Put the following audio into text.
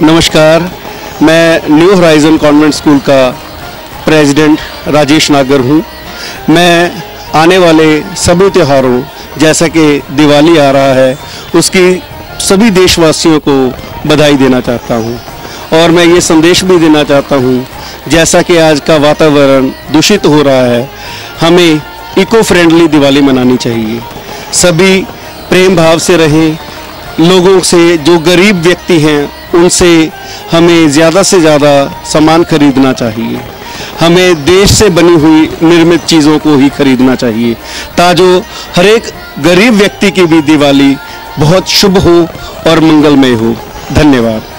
नमस्कार, मैं new horizon convent school का प्रेसिडेंट राजेश नागर हूँ। मैं आने वाले सभी त्योहारों, जैसा कि दिवाली आ रहा है, उसकी सभी देशवासियों को बधाई देना चाहता हूँ। और मैं ये संदेश भी देना चाहता हूँ, जैसा कि आज का वातावरण दूषित हो रहा है, हमें इको फ्रेंडली दिवाली मनानी चाहिए। सभी प्रेम भाव से रहें, लोगों से, जो गरीब व्यक्ति हैं उनसे हमें ज़्यादा से ज़्यादा सामान खरीदना चाहिए। हमें देश से बनी हुई निर्मित चीज़ों को ही खरीदना चाहिए। ताजो हर एक गरीब व्यक्ति की भी दिवाली बहुत शुभ हो और मंगलमय हो। धन्यवाद।